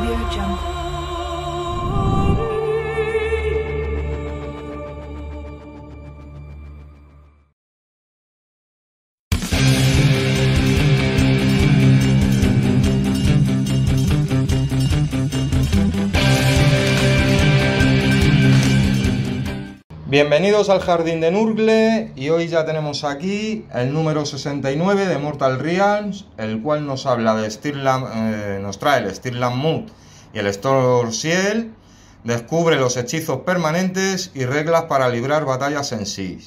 Audio Jungle. Bienvenidos al Jardín de Nurgle y hoy ya tenemos aquí el número 69 de Mortal Realms, el cual nos habla de Stirland, eh, nos trae el Stirland Mood y el Ciel, descubre los hechizos permanentes y reglas para librar batallas en sí.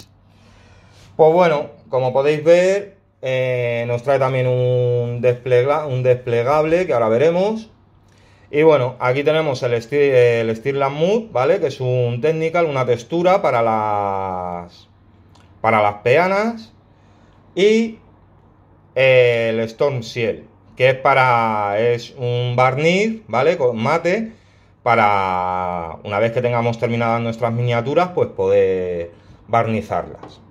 Pues bueno, como podéis ver, eh, nos trae también un, desplega, un desplegable que ahora veremos y bueno, aquí tenemos el, el Stirland Mood, ¿vale? Que es un technical, una textura para las, para las peanas. Y el Storm Ciel, que es para, es un barniz, ¿vale? Con mate, para una vez que tengamos terminadas nuestras miniaturas, pues poder barnizarlas.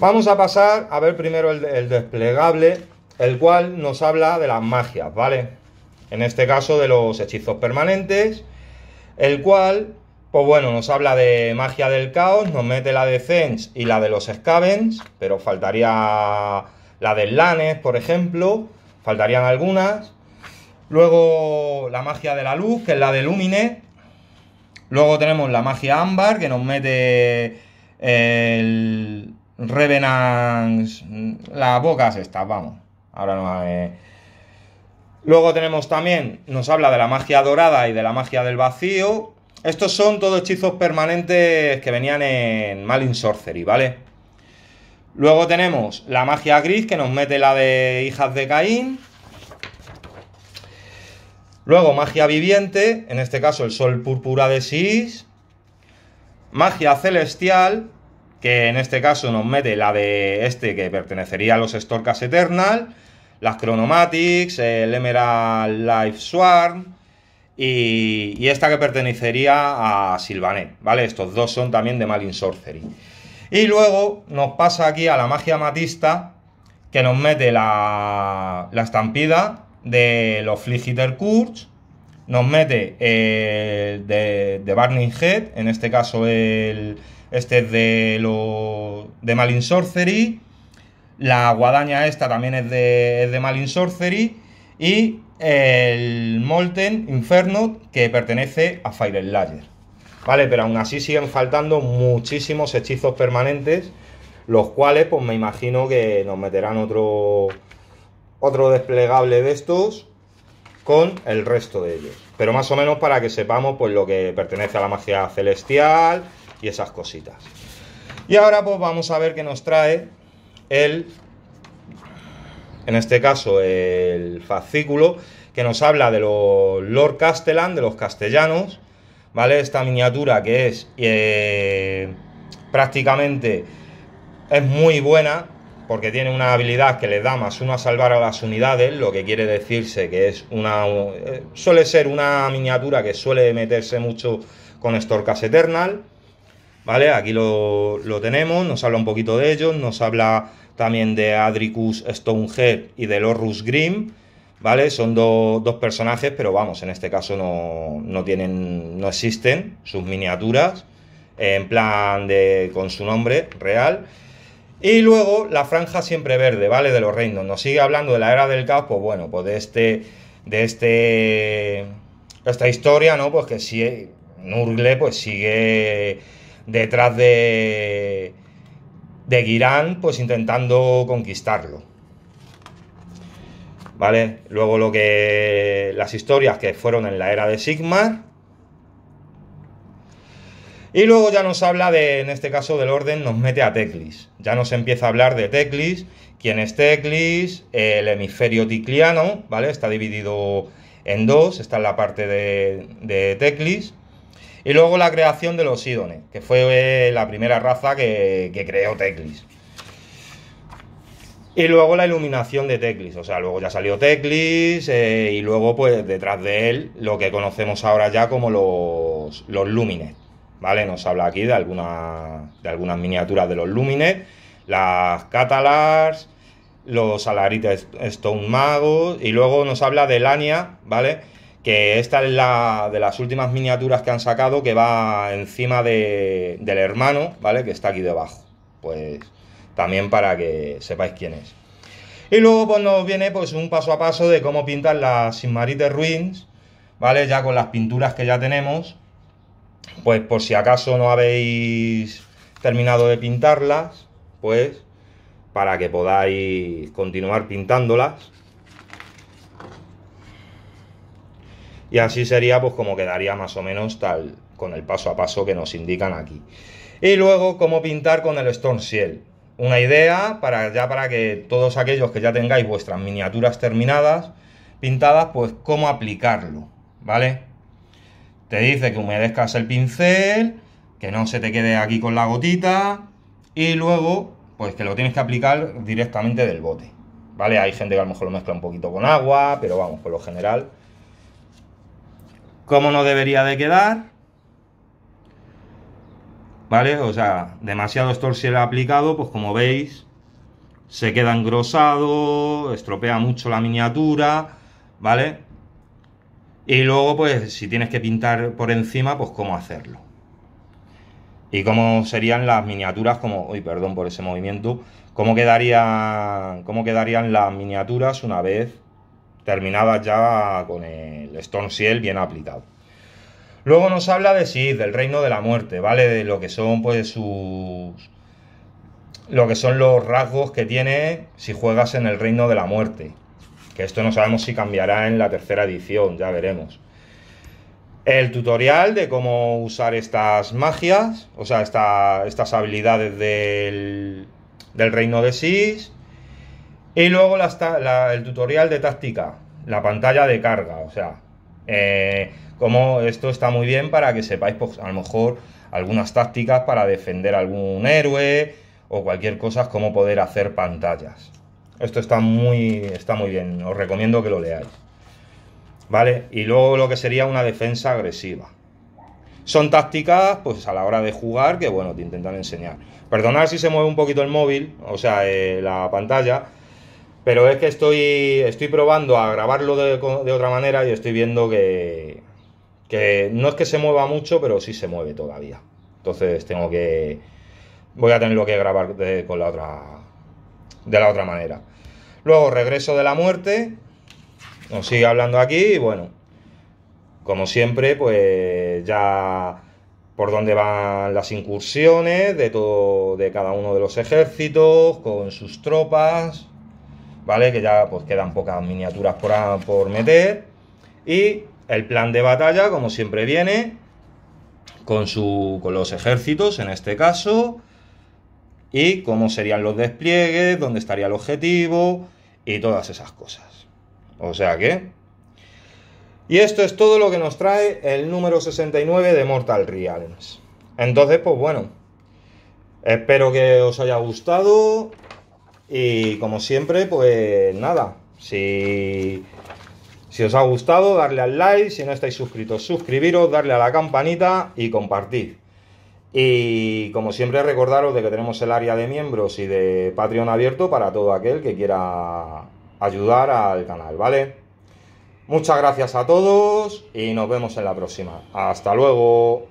Vamos a pasar a ver primero el, el desplegable, el cual nos habla de las magias, ¿vale? En este caso de los hechizos permanentes, el cual, pues bueno, nos habla de magia del caos, nos mete la de Zens y la de los Scavens, pero faltaría la del Lanes, por ejemplo, faltarían algunas. Luego la magia de la luz, que es la de Lumine. Luego tenemos la magia ámbar, que nos mete el Revenants, las bocas estas, vamos. Ahora no... Eh, Luego tenemos también, nos habla de la magia dorada y de la magia del vacío. Estos son todos hechizos permanentes que venían en Malin Sorcery, ¿vale? Luego tenemos la magia gris que nos mete la de hijas de Caín. Luego magia viviente, en este caso el sol púrpura de Sis. Magia celestial, que en este caso nos mete la de este que pertenecería a los Storkas Eternal las Chronomatics, el Emerald Life Swarm y, esta que pertenecería a Sylvanet, ¿vale? Estos dos son también de Malin Sorcery. Y luego nos pasa aquí a la magia matista que nos mete la, estampida de los Fligiter Kurz, nos mete el de, de, Burning Head, en este caso el, este es de, lo, de Malin Sorcery, la guadaña esta también es de, de Malin Sorcery. Y el Molten Inferno que pertenece a Fire Layer. ¿Vale? Pero aún así siguen faltando muchísimos hechizos permanentes. Los cuales, pues me imagino que nos meterán otro, otro desplegable de estos con el resto de ellos. Pero más o menos para que sepamos pues lo que pertenece a la magia celestial y esas cositas. Y ahora pues vamos a ver qué nos trae el, en este caso, el fascículo que nos habla de los Lord Castellan, de los castellanos, ¿vale? Esta miniatura que es eh, prácticamente es muy buena porque tiene una habilidad que le da más uno a salvar a las unidades, lo que quiere decirse que es una... Eh, suele ser una miniatura que suele meterse mucho con Storkas Eternal, ¿vale? Aquí lo, lo tenemos, nos habla un poquito de ellos, nos habla también de Adricus Stonehead y de Lorrus Grimm, ¿vale? Son dos personajes, pero vamos, en este caso no, tienen, no existen sus miniaturas, en plan de con su nombre real. Y luego la franja siempre verde, ¿vale? De los reinos. Nos sigue hablando de la era del caos, pues bueno, pues de este, de este, esta historia, ¿no? Pues que si Nurgle, pues sigue detrás de de Girán, pues intentando conquistarlo. ¿Vale? Luego lo que. las historias que fueron en la era de Sigmar. Y luego ya nos habla de, en este caso del orden, nos mete a Teclis. Ya nos empieza a hablar de Teclis, quién es Teclis, el hemisferio ticliano, ¿vale? Está dividido en dos, está en la parte de, de Teclis. Y luego la creación de los Sidones, que fue eh, la primera raza que, creó Teclis. Y luego la iluminación de Teclis, o sea, luego ya salió Teclis eh, y luego pues detrás de él lo que conocemos ahora ya como los, los Lumines, ¿vale? Nos habla aquí de, alguna, de algunas miniaturas de los Lumines, las Catalars, los Alarites Stone Magos y luego nos habla de Lania, ¿vale? Que esta es la de las últimas miniaturas que han sacado que va encima de, del hermano, ¿vale? Que está aquí debajo. Pues también para que sepáis quién es. Y luego pues nos viene pues un paso a paso de cómo pintar las Sinmarite Ruins, ¿vale? Ya con las pinturas que ya tenemos, pues por si acaso no habéis terminado de pintarlas, pues para que podáis continuar pintándolas. Y así sería pues como quedaría más o menos tal con el paso a paso que nos indican aquí. Y luego cómo pintar con el Storm Shell. Una idea para ya para que todos aquellos que ya tengáis vuestras miniaturas terminadas, pintadas, pues cómo aplicarlo, ¿vale? Te dice que humedezcas el pincel, que no se te quede aquí con la gotita y luego pues que lo tienes que aplicar directamente del bote, ¿vale? Hay gente que a lo mejor lo mezcla un poquito con agua, pero vamos, por lo general ¿Cómo no debería de quedar? ¿Vale? O sea, demasiado Storsiel aplicado, pues como veis, se queda engrosado, estropea mucho la miniatura, ¿vale? Y luego, pues, si tienes que pintar por encima, pues cómo hacerlo. Y cómo serían las miniaturas, como, uy, perdón por ese movimiento, cómo quedarían, cómo quedarían las miniaturas una vez terminadas ya con el Stone Seal bien aplicado. Luego nos habla de sí, del reino de la muerte, ¿vale? De lo que son pues sus lo que son los rasgos que tiene si juegas en el reino de la muerte. Que esto no sabemos si cambiará en la tercera edición, ya veremos. El tutorial de cómo usar estas magias, o sea, estas habilidades del, del reino de Sis y luego el tutorial de táctica, la pantalla de carga, o sea, eh, como esto está muy bien para que sepáis, pues, a lo mejor, algunas tácticas para defender algún héroe o cualquier cosa, cómo poder hacer pantallas. Esto está muy, está muy bien, os recomiendo que lo leáis. ¿Vale? Y luego lo que sería una defensa agresiva. Son tácticas, pues a la hora de jugar, que bueno, te intentan enseñar. Perdonad si se mueve un poquito el móvil, o sea, eh, la pantalla, pero es que estoy, estoy probando a grabarlo de, otra manera y estoy viendo que, que no es que se mueva mucho, pero sí se mueve todavía. Entonces tengo que... Voy a tenerlo que grabar de, con la otra, de la otra manera. Luego regreso de la muerte. Nos sigue hablando aquí y bueno, como siempre, pues ya por dónde van las incursiones de todo de cada uno de los ejércitos con sus tropas ¿vale? Que ya pues quedan pocas miniaturas por, por meter. Y el plan de batalla, como siempre viene, con, su, con los ejércitos en este caso, y cómo serían los despliegues, dónde estaría el objetivo y todas esas cosas. O sea que... Y esto es todo lo que nos trae el número 69 de Mortal Realms. Entonces, pues bueno, espero que os haya gustado. Y como siempre, pues nada, si, si os ha gustado, darle al like, si no estáis suscritos, suscribiros, darle a la campanita y compartir. Y como siempre, recordaros de que tenemos el área de miembros y de Patreon abierto para todo aquel que quiera ayudar al canal, ¿vale? Muchas gracias a todos y nos vemos en la próxima. Hasta luego.